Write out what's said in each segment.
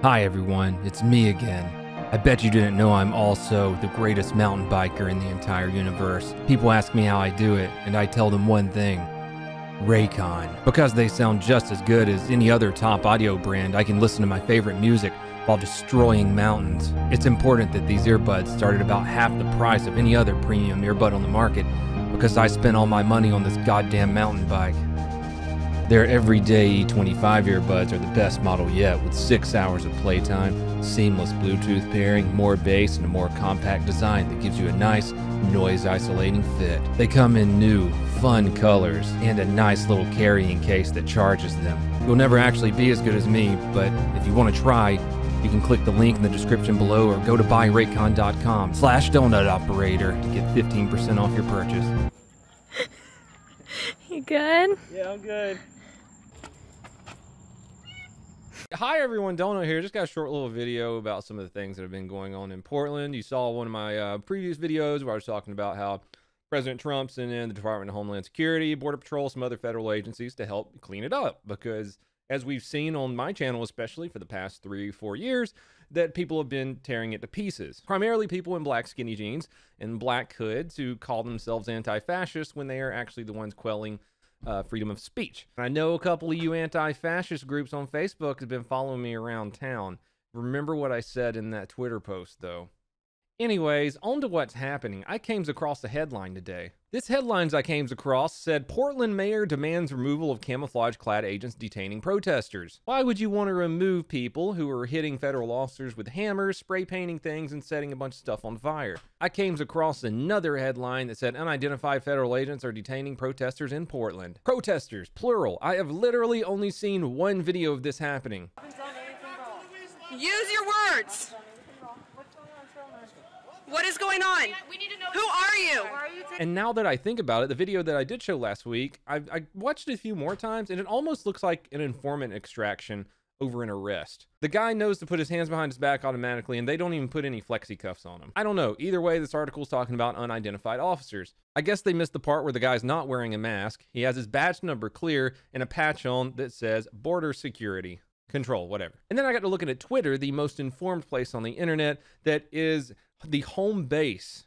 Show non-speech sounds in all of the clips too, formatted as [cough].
Hi everyone, it's me again. I bet you didn't know I'm also the greatest mountain biker in the entire universe. People ask me how I do it, and I tell them one thing Raycon. Because they sound just as good as any other top audio brand, I can listen to my favorite music while destroying mountains. It's important that these earbuds start at about half the price of any other premium earbud on the market because I spent all my money on this goddamn mountain bike. Their everyday E25 earbuds are the best model yet, with six hours of playtime, seamless Bluetooth pairing, more bass, and a more compact design that gives you a nice, noise isolating fit. They come in new, fun colors and a nice little carrying case that charges them. You'll never actually be as good as me, but if you want to try, you can click the link in the description below or go to buyraycon.com slash donut operator to get 15% off your purchase. [laughs] You good? Yeah, I'm good. Hi everyone, Donut here. Just got a short little video about some of the things that have been going on in Portland. You saw one of my uh, previous videos where I was talking about how President Trump sent in the Department of Homeland Security, Border Patrol, some other federal agencies to help clean it up because as we've seen on my channel, especially for the past three, four years, that people have been tearing it to pieces. Primarily people in black skinny jeans and black hoods who call themselves anti-fascist when they are actually the ones quelling uh, freedom of speech. I know a couple of you anti-fascist groups on Facebook have been following me around town. Remember what I said in that Twitter post, though. Anyways, on to what's happening. I came across a headline today. This headlines I came across said Portland mayor demands removal of camouflage clad agents detaining protesters. Why would you want to remove people who are hitting federal officers with hammers, spray painting things, and setting a bunch of stuff on fire? I came across another headline that said unidentified federal agents are detaining protesters in Portland. Protesters, plural. I have literally only seen one video of this happening. Use your words. What is going on? We need to know. Who are you? And now that I think about it, the video that I did show last week, I, I watched it a few more times, and it almost looks like an informant extraction over an arrest. The guy knows to put his hands behind his back automatically, and they don't even put any flexi cuffs on him. I don't know. Either way, this article's talking about unidentified officers. I guess they missed the part where the guy's not wearing a mask. He has his badge number clear and a patch on that says border security control, whatever. And then I got to looking at Twitter, the most informed place on the internet that is the home base,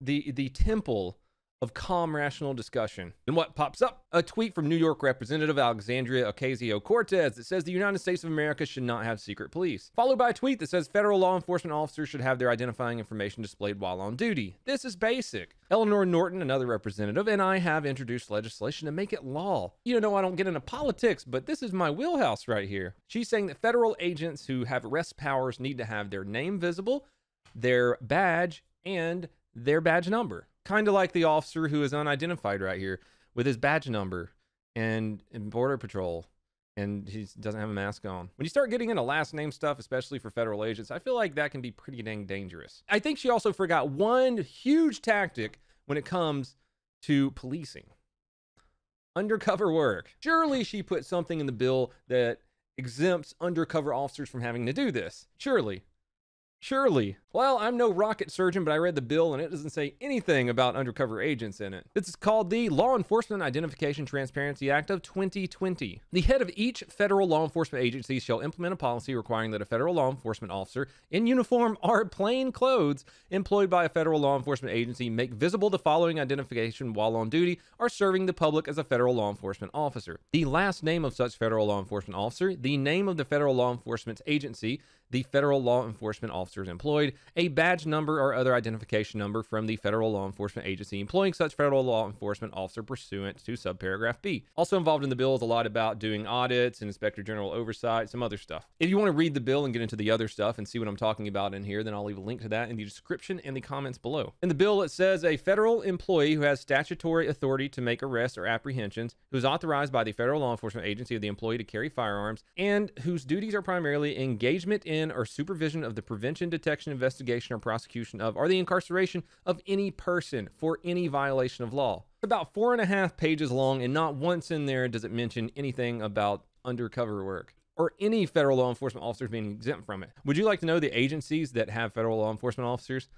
the the temple of calm, rational discussion. And what pops up? A tweet from New York Representative Alexandria Ocasio-Cortez that says the United States of America should not have secret police, followed by a tweet that says federal law enforcement officers should have their identifying information displayed while on duty. This is basic. Eleanor Norton, another representative, and I have introduced legislation to make it law. You know, I don't get into politics, but this is my wheelhouse right here. She's saying that federal agents who have arrest powers need to have their name visible, their badge, and their badge number. Kind of like the officer who is unidentified right here with his badge number and, and Border Patrol, and he doesn't have a mask on. When you start getting into last name stuff, especially for federal agents, I feel like that can be pretty dang dangerous. I think she also forgot one huge tactic when it comes to policing undercover work. Surely she put something in the bill that exempts undercover officers from having to do this. Surely. Surely. Well, I'm no rocket surgeon, but I read the bill and it doesn't say anything about undercover agents in it. This is called the Law Enforcement Identification Transparency Act of 2020. The head of each federal law enforcement agency shall implement a policy requiring that a federal law enforcement officer in uniform [laughs] or plain clothes employed by a federal law enforcement agency make visible the following identification while on duty or serving the public as a federal law enforcement officer. The last name of such federal law enforcement officer, the name of the federal law enforcement agency, the federal law enforcement officers employed, a badge number or other identification number from the federal law enforcement agency employing such federal law enforcement officer pursuant to subparagraph B. Also involved in the bill is a lot about doing audits and inspector general oversight, some other stuff. If you want to read the bill and get into the other stuff and see what I'm talking about in here, then I'll leave a link to that in the description and the comments below. In the bill, it says a federal employee who has statutory authority to make arrests or apprehensions, who is authorized by the federal law enforcement agency of the employee to carry firearms, and whose duties are primarily engagement in or supervision of the prevention, detection, investigation, or prosecution of, or the incarceration of any person for any violation of law. It's about four and a half pages long, and not once in there does it mention anything about undercover work or any federal law enforcement officers being exempt from it. Would you like to know the agencies that have federal law enforcement officers?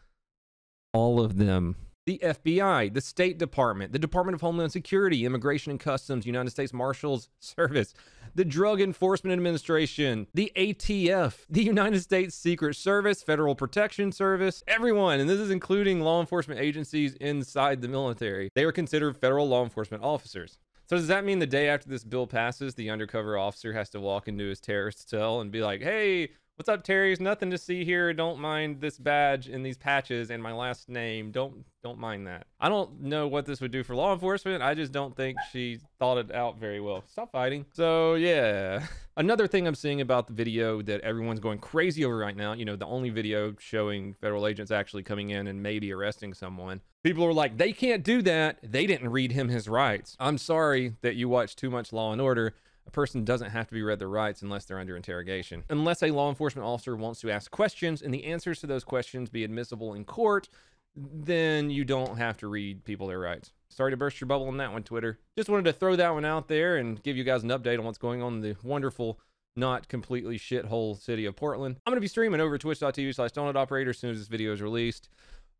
All of them. The FBI, the State Department, the Department of Homeland Security, Immigration and Customs, United States Marshals [laughs] Service, the Drug Enforcement Administration, the ATF, the United States Secret Service, Federal Protection Service, everyone. And this is including law enforcement agencies inside the military. They are considered federal law enforcement officers. So does that mean the day after this bill passes, the undercover officer has to walk into his terrorist cell and be like, "Hey, what's up, Terry? There's nothing to see here. Don't mind this badge and these patches and my last name. Don't don't mind that." I don't know what this would do for law enforcement. I just don't think she thought it out very well. Stop fighting. So yeah, [laughs] another thing I'm seeing about the video that everyone's going crazy over right now. You know, the only video showing federal agents actually coming in and maybe arresting someone. People are like, they can't do that. They didn't read him his rights. I'm sorry that you watch too much Law and Order. A person doesn't have to be read their rights unless they're under interrogation. Unless a law enforcement officer wants to ask questions and the answers to those questions be admissible in court, then you don't have to read people their rights. Sorry to burst your bubble on that one, Twitter. Just wanted to throw that one out there and give you guys an update on what's going on in the wonderful, not completely shithole city of Portland. I'm going to be streaming over twitch.tv slash donut operator as soon as this video is released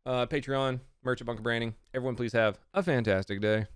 uh, Patreon, merch at Bunker Branding. Everyone, please have a fantastic day.